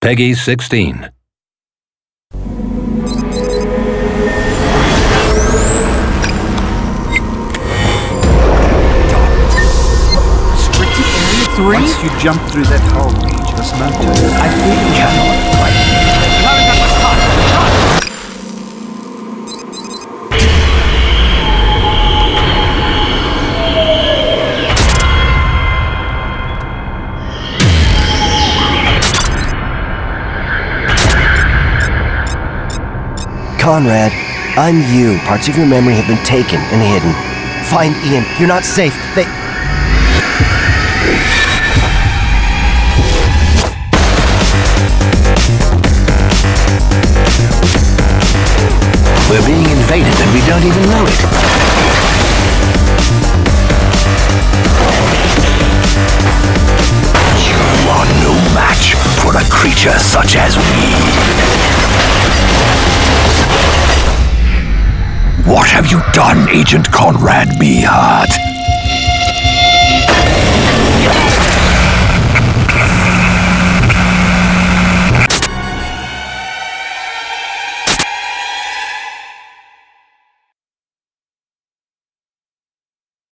Peggy 16. Restricted Area 3? Once you jump through that hole, you just know Conrad, I'm you. Parts of your memory have been taken and hidden. Find Ian. You're not safe. They. We're being invaded and we don't even know it. You are no match for a creature such as we. What have you done, Agent Conrad B. Hart?